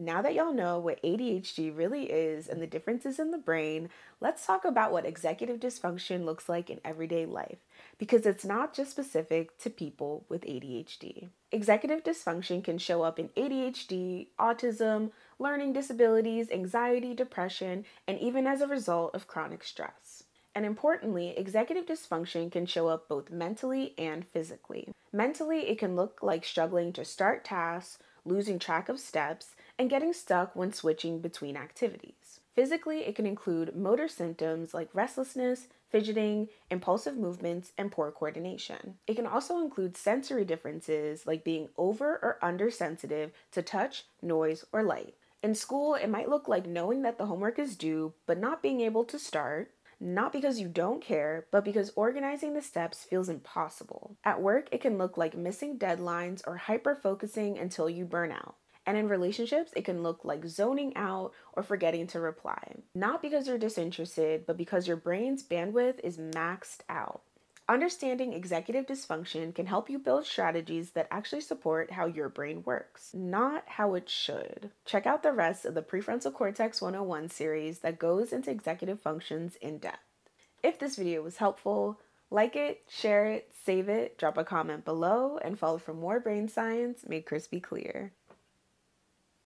Now that y'all know what ADHD really is and the differences in the brain, let's talk about what executive dysfunction looks like in everyday life, because it's not just specific to people with ADHD. Executive dysfunction can show up in ADHD, autism, learning disabilities, anxiety, depression, and even as a result of chronic stress. And importantly, executive dysfunction can show up both mentally and physically. Mentally, it can look like struggling to start tasks, losing track of steps, and getting stuck when switching between activities. Physically, it can include motor symptoms like restlessness, fidgeting, impulsive movements, and poor coordination. It can also include sensory differences like being over or undersensitive to touch, noise, or light. In school, it might look like knowing that the homework is due but not being able to start, not because you don't care, but because organizing the steps feels impossible. At work, it can look like missing deadlines or hyper focusing until you burn out. And in relationships, it can look like zoning out or forgetting to reply. Not because you're disinterested, but because your brain's bandwidth is maxed out. Understanding executive dysfunction can help you build strategies that actually support how your brain works, not how it should. Check out the rest of the Prefrontal Cortex 101 series that goes into executive functions in depth. If this video was helpful, like it, share it, save it, drop a comment below, and follow for more brain science made crispy clear.